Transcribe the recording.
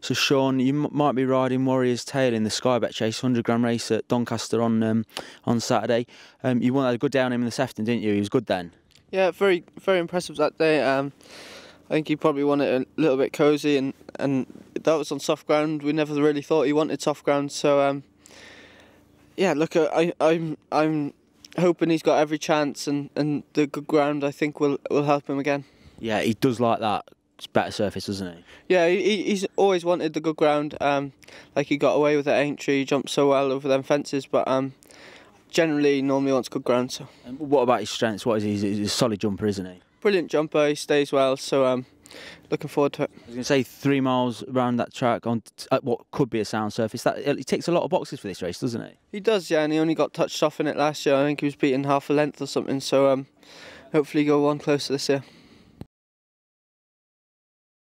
So Sean, you m- might be riding Warrior's Tale in the Skybet Chase 100 gram race at Doncaster on um, on Saturday. Um, you wanted a good down him in the Sefton, didn't you? He was good then. Yeah, very very impressive that day. Um, I think he probably wanted a little bit cosy, and, and that was on soft ground. We never really thought he wanted soft ground, so um, yeah. Look, I I'm I'm hoping he's got every chance, and, and the good ground I think will will help him again. Yeah, he does like that better surface, doesn't he? Yeah, he, he's always wanted the good ground. Um, like he got away with it Aintree, he jumped so well over them fences, but um, generally normally wants good ground. So Um, what about his strengths? What is he? He's a solid jumper, isn't he? brilliant jumper, he stays well. So um, looking forward to it. I was going to say three miles around that track on what could be a sound surface. That it ticks a lot of boxes for this race, doesn't it? He does, yeah, and he only got touched off in it last year. I think he was beaten half a length or something. So um, hopefully, go one closer this year.